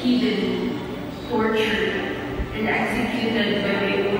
heated, tortured, and executed by way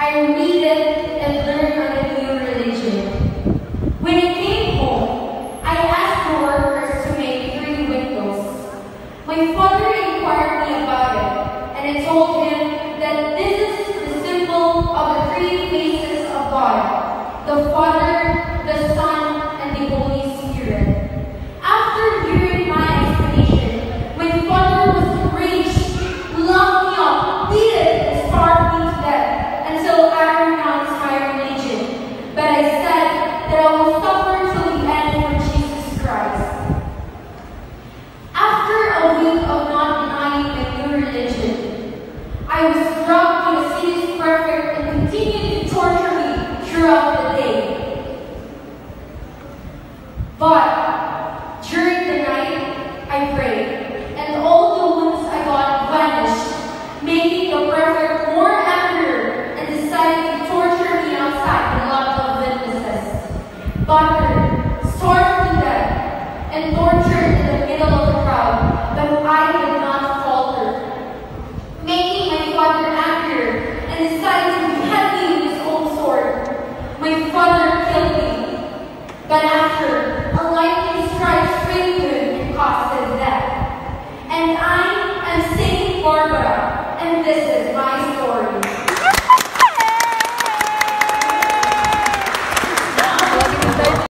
I read it and learn on a new religion. When I came home, I asked the workers to make three windows. My father inquired me about it, and I told him that this is the symbol of the three faces of God, the Father, throughout the day. But during the night, I prayed, and all the wounds I got vanished, making the prefect more angry and decided to torture me outside in lot of witnesses. But